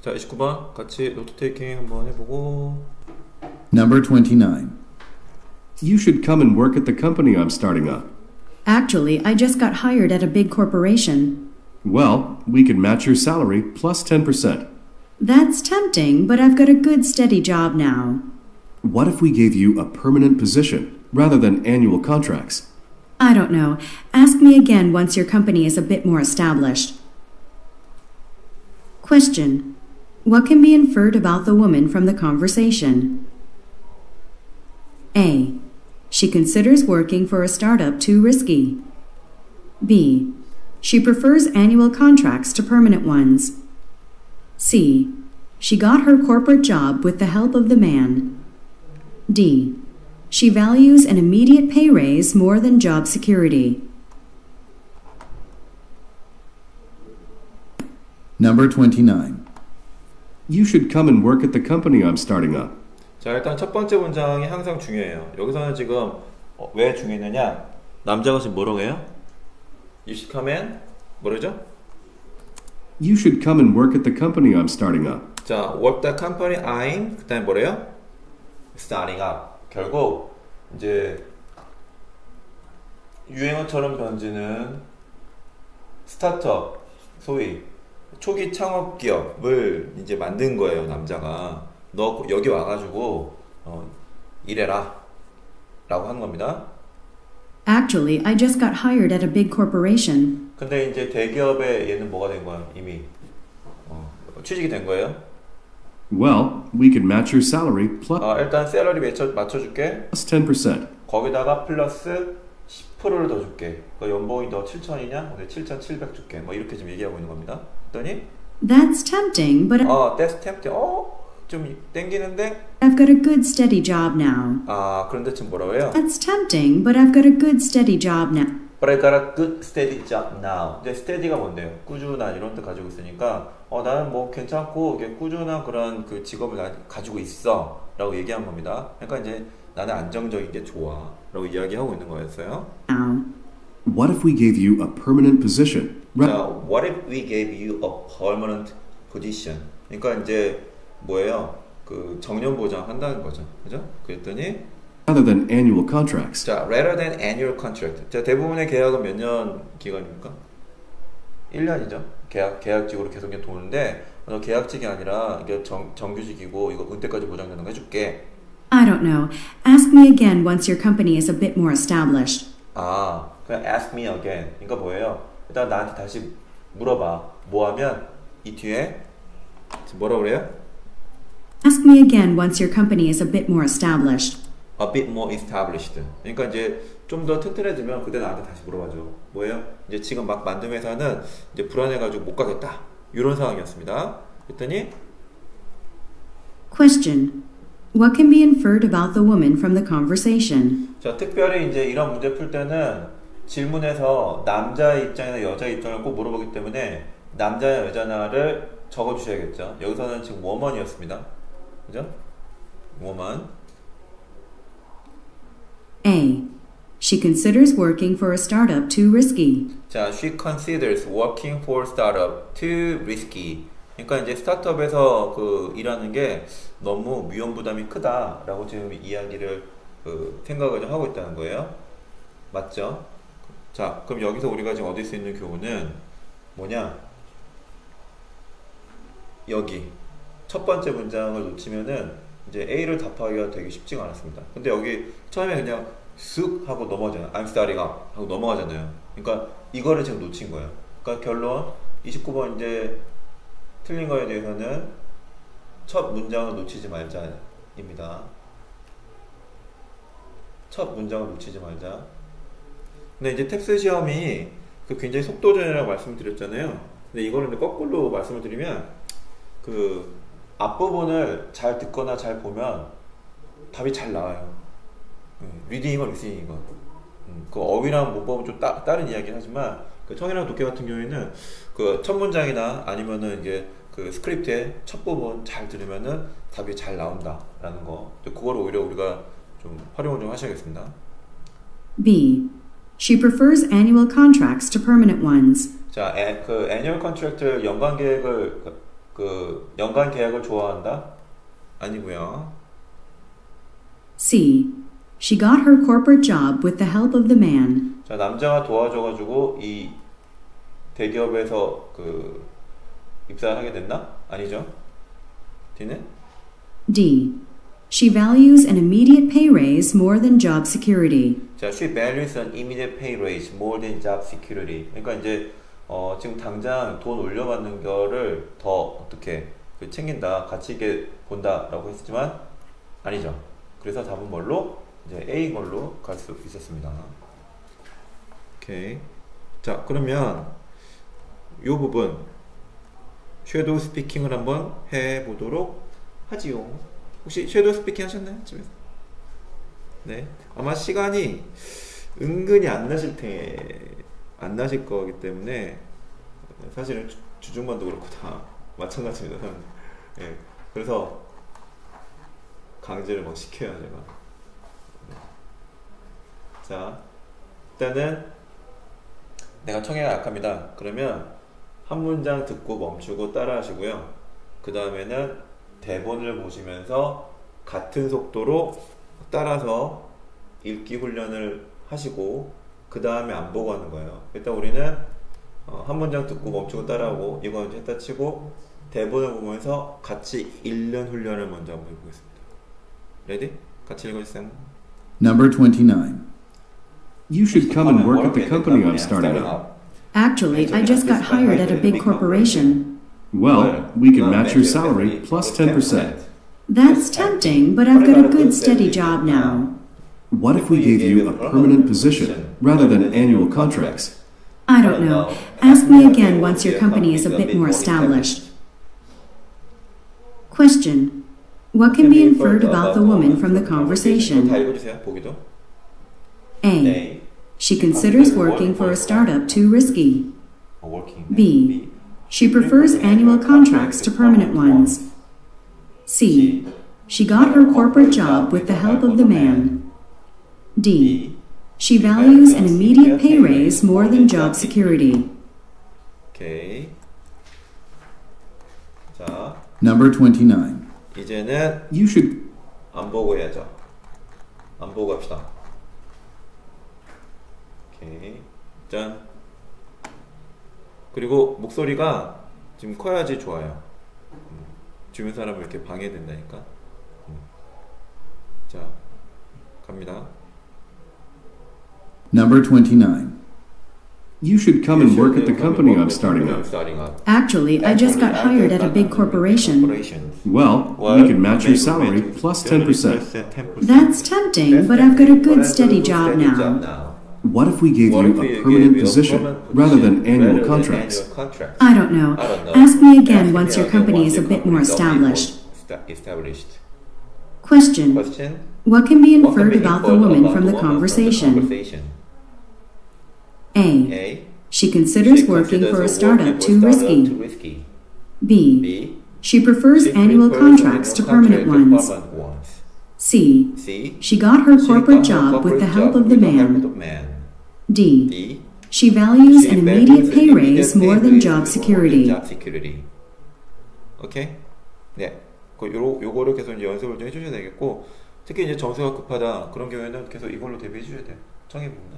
자, 29번 같이 노트 테이킹 한번 해보고 Number 29. You should come and work at the company I'm starting up. Actually, I just got hired at a big corporation. Well, we can match your salary plus 10%. That's tempting, but I've got a good steady job now. What if we gave you a permanent position rather than annual contracts? I don't know. Ask me again once your company is a bit more established. Question. what can be inferred about the woman from the conversation? A. She considers working for a startup too risky. B. She prefers annual contracts to permanent ones. C. She got her corporate job with the help of the man. D. She values an immediate pay raise more than job security. Number 29. You should come and work at the company I'm starting up. 자, 일단 첫 번째 문장이 항상 중요해요. 여기서는 지금 어, 왜 중요했느냐? 남자가 지금 뭐라고 해요? You should come in 뭐라죠? You should come and work at the company I'm starting up. 자, work the company I'm 그다음에 뭐래요? starting up. 결국 이제 유행어처럼 던지는 스타트업 소위 초기 창업 기업을 이제 만든 거예요 남자가 너 여기 와가지고 어, 일해라 라고 하는 겁니다. Actually, I just got hired at a big corporation. 근데 이제 대기업에 얘는 뭐가 된 거야 이미 어, 취직이 된 거예요. Well, we can match your salary plus 아, 일단 셀러리 맞춰, 맞춰줄게. 10%. 거기다가 플러스 10%를 더 줄게. 그 연봉이 너 7천이냐? 근데 7,700 줄게. 뭐 이렇게 지금 얘기하고 있는 겁니다. 그랬더니 That's tempting, but 어, that's tempting. 어, 좀 땡기는데 I've got a good steady job now. 아, 그런데 지금 뭐라고 해요? That's tempting, but I've got a good steady job now. But I got a good steady job now. 이제 steady가 뭔데요? 꾸준한 이런 뜻 가지고 있으니까 어, 나는 뭐 괜찮고 이게 꾸준한 그런 그 직업을 나, 가지고 있어 라고 얘기한 겁니다. 그러니까 이제 나는 안정적인 게 좋아라고 이야기하고 있는 거였어요. What if we gave you a permanent position? 자, what if we gave you a permanent position? 그러니까 이제 뭐예요? 그 정년 보장 한다는 거죠. 그죠? 그랬더니 rather than annual contracts. 자, rather than annual contract. 자, 대부분의 계약은 몇 년 기간입니까? 1년이죠. 계약 계약직으로 계속 도는데 너 계약직이 아니라 이게 정, 정규직이고 이거 은퇴까지 보장되는 거 해줄게. I don't know. Ask me again once your company is a bit more established. 아, 그냥 ask me again. 그러니까 뭐예요? 일단 나한테 다시 물어봐. 뭐 하면 이 뒤에 뭐라 그래요? Ask me again once your company is a bit more established. a bit more established. 그러니까 이제 좀 더 튼튼해지면 그때 나한테 다시 물어봐줘. 뭐예요? 이제 지금 막 만든 회사는 이제 불안해가지고 못 가겠다. 이런 상황이었습니다. 그랬더니 Question. What can be inferred about the woman from the conversation? 자 특별히 이제 이런 문제 풀 때는 질문에서 남자 입장이나 여자 입장을 꼭 물어보기 때문에 남자나 여자나를 적어 주셔야겠죠. 여기서는 지금 woman이었습니다. 그죠? woman. A. She considers working for a startup too risky. 자, she considers working for startup too risky. 그러니까 이제 스타트업에서 그 일하는 게 너무 위험 부담이 크다라고 지금 이야기를 그 생각을 좀 하고 있다는 거예요. 맞죠? 자, 그럼 여기서 우리가 지금 얻을 수 있는 교훈은 뭐냐? 여기 첫 번째 문장을 놓치면은 이제 A를 답하기가 되게 쉽지가 않았습니다. 근데 여기 처음에 그냥 쓱 하고 넘어가잖아요. I'm starting up 하고 넘어가잖아요. 그러니까 이거를 지금 놓친 거예요. 그러니까 결론 29번 이제 틀린 거에 대해서는 첫 문장을 놓치지 말자 입니다. 첫 문장을 놓치지 말자. 근데 이제 텝스 시험이 그 굉장히 속도전이라고 말씀드렸잖아요. 근데 이거를 거꾸로 말씀을 드리면 그 앞부분을 잘 듣거나 잘 보면 답이 잘 나와요. reading이건 listening이건. 음, 그 어휘랑 문법은 좀 따, 다른 이야기긴 하지만 그 청해랑 독해 같은 경우에는 그 첫 문장이나 아니면은 이게 그 스크립트의 첫 부분 잘 들으면은 답이 잘 나온다라는 거. 그거를 오히려 우리가 좀 활용을 좀 하셔야겠습니다. B. She prefers annual contracts to permanent ones. 자, 애, 그 annual contract 연간 계획을 그 그 연간 계약을 좋아한다? 아니고요. C. She got her corporate job with the help of the man. 자, 남자가 도와줘가지고 이 대기업에서 그 입사를 하게 됐나? 아니죠. D는? D. She values an immediate pay raise more than job security. 자, she values an immediate pay raise more than job security. 그러니까 이제 어, 지금 당장 돈 올려받는 거를 더 어떻게 그 챙긴다, 가치 있게 본다라고 했지만 아니죠. 그래서 답은 뭘로? 이제 A 걸로 갈 수 있었습니다. 오케이. 자, 그러면 이 부분 shadow speaking을 한번 해 보도록 하지요. 혹시 shadow speaking 하셨나요? 집에서? 네. 아마 시간이 은근히 안 나실 테, 안 나실 거기 때문에 사실은 주- 주중반도 그렇고 다 마찬가지입니다. 예. 그래서 강제를 막 시켜요, 제가. 네. 자, 일단은 내가 청해가 약합니다. 그러면 한 문장 듣고 멈추고 따라 하시고요. 그 다음에는 대본을 보시면서 같은 속도로 따라서 읽기 훈련을 하시고 그 다음에 안 보고 하는 거예요. 일단 우리는 어, 한 문장 듣고 멈추고 따라하고 이제 했다 치고 대본을 보면서 같이 읽는 훈련을 먼저 한번 해보겠습니다. 레디? 같이 읽어주세요. Number 29. You should come and work at the company I'm starting up. Actually, I just got hired at a big corporation. Well, we can match your salary plus 10%. That's tempting, but I've got a good steady job now. What if we gave you a permanent position rather than annual contracts? I don't know. Ask me again once your company is a bit more established. Question. What can be inferred about the woman from the conversation? A. A. She considers working for a startup too risky. 어, working. B. She prefers annual contracts to permanent ones. C. She got her corporate job with the help of the man. D. She values an immediate pay raise more than job security. 오케이. 자, Number 29. You 이제는 should 안 보고 해야죠. 안 보고 합시다. 오케이. 짠. 그리고 목소리가 지금 커야지 좋아요. 음, 주변 사람을 이렇게 방해된다니까. 음. 자, 갑니다. Number 29. you should come and work at the company I'm starting up. Actually, I just got hired at a big corporation. Well, we can match your salary plus 10%. That's tempting, but I've got a good steady job now. What if we gave you a permanent position rather than annual contracts? I don't know. Ask me again once your company is a bit more established. established. Question. Question. What can be inferred about the woman from the conversation? A. A. She considers working for a startup too risky. risky. B. B. She prefers annual contracts to permanent ones. C. C. She got her corporate job with the help of the man. D. D. She values an immediate pay raise more than job security. 오케이? 네. 그 요, 요거를 계속 이제 연습을 좀 해주셔야 되겠고, 특히 이제 점수가 급하다. 그런 경우에는 계속 이걸로 대비해 주셔야 돼요. 청해봅니다.